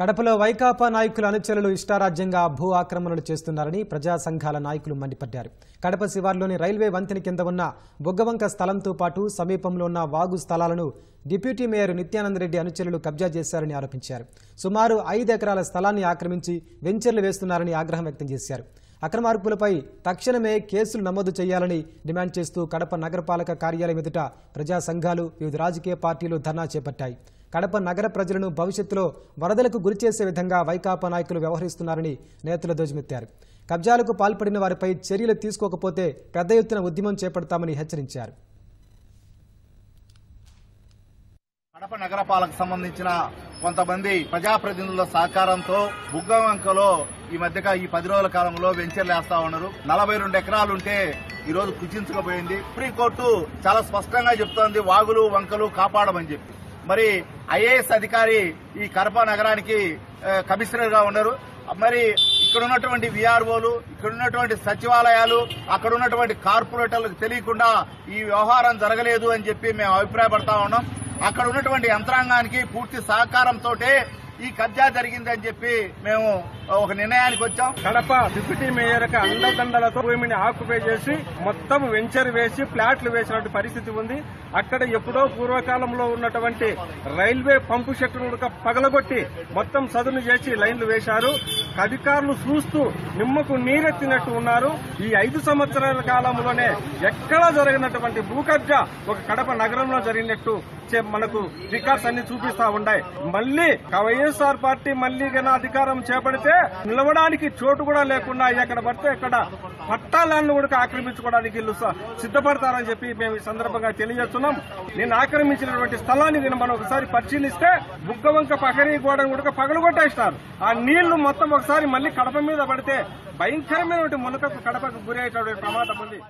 కడపలో వైకాపా నాయకుల అనుచరులు ఇష్టారాజ్యంగా భూ ఆక్రమణలు చేస్తున్నారని ప్రజా సంఘాల నాయకులు మండిపడ్డారు. కడప శివార్లోని రైల్వే వంతెన కింద ఉన్న బొగ్గవంక స్థలంతో పాటు సమీపంలో ఉన్న వాగు స్థలాలను డిప్యూటీ మేయర్ నిత్యానంద రెడ్డి అనుచరులు కబ్జా చేశారని ఆరోపించారు. సుమారు ఐదు ఎకరాల స్థలాన్ని ఆక్రమించి వెంచర్లు వేస్తున్నారని ఆగ్రహం వ్యక్తం చేశారు. అక్రమార్పులపై తక్షణమే కేసులు నమోదు చేయాలని డిమాండ్ చేస్తూ కడప నగరపాలక కార్యాలయం ఎదుట ప్రజా సంఘాలు వివిధ రాజకీయ పార్టీలు ధర్నా చేపట్టాయి. కడప నగర ప్రజలను భవిష్యత్తులో వరదలకు గురిచేసే విధంగా వైకాపా నాయకులు వ్యవహరిస్తున్నారని నేతలు ధ్వజమెత్తారు. కబ్జాలకు పాల్పడిన వారిపై చర్యలు తీసుకోకపోతే పెద్ద ఎత్తున ఉద్యమం చేపడతామని హెచ్చరించారు. కడప నగరపాలకు సంబంధించిన కొంతమంది ప్రజాప్రతినిధుల సహకారంతో బుగ్గవంకలో ఈ మధ్యగా ఈ పది రోజుల కాలంలో వెంచర్లు వేస్తా ఉన్నారు. నలభై రెండు ఎకరాలు ఉంటే ఈ రోజు కుచించకపోయింది సుప్రీంకోర్టు చాలా స్పష్టంగా చెప్తోంది వాగులు వంకలు కాపాడమని చెప్పి. మరి ఐఏఎస్ అధికారి ఈ కడప నగరానికి కమిషనర్గా ఉన్నారు. మరి ఇక్కడ ఉన్నటువంటి విఆర్ఓలు ఇక్కడ ఉన్నటువంటి సచివాలయాలు అక్కడ ఉన్నటువంటి కార్పొరేటర్లకు తెలియకుండా ఈ వ్యవహారం జరగలేదు అని చెప్పి మేము అభిప్రాయపడతా ఉన్నాం. అక్కడ ఉన్నటువంటి యంత్రాంగానికి పూర్తి సహకారంతో ఈ కబ్జా జరిగిందని చెప్పి మేము ఒక నిర్ణయానికి వచ్చాం. కడప డిప్యూటీ మేయర్కి అండదండలతో భూమిని ఆక్యుపై చేసి మొత్తం వెంచర్ వేసి ఫ్లాట్లు వేసినటువంటి పరిస్థితి ఉంది. అక్కడ ఎప్పుడో పూర్వకాలంలో ఉన్నటువంటి రైల్వే పంపు షెట్టును పగలగొట్టి మొత్తం సదును చేసి లైన్లు వేశారు. అధికారులు చూస్తూ నిమ్మకు నీరెత్తినట్టు ఉన్నారు. ఈ ఐదు సంవత్సరాల కాలంలోనే ఎక్కడా జరిగినటువంటి భూ కబ్జా ఒక కడప నగరంలో జరిగినట్టు చే- మనకు రికార్డ్స్ అన్ని చూపిస్తా ఉన్నాయి. మళ్ళీ వైఎస్ఆర్ పార్టీ మళ్ళీ గన అధికారం చేపడితే నిలవడానికి చోటు కూడా లేకుండా ఎక్కడ పడితే ఇక్కడ పట్టాలను కూడా ఆక్రమించుకోవడానికి వీళ్ళు సిద్దపడతారని సిద్ధపడతారని చెప్పి మేము ఈ సందర్భంగా తెలియజేస్తున్నాం. నేను ఆక్రమించినటువంటి స్థలాన్ని నేను మనం ఒకసారి పరిశీలిస్తే బుగ్గవంక పకరీ గోడను కూడా పగలగొట్టేస్తారు. ఆ నీళ్ళు మొత్తం ఒకసారి మళ్ళీ కడప మీద పడితే భయంకరమైనటువంటి మునకకు కడపకు గురయ్యేటటువంటి ప్రమాదం ఉంది.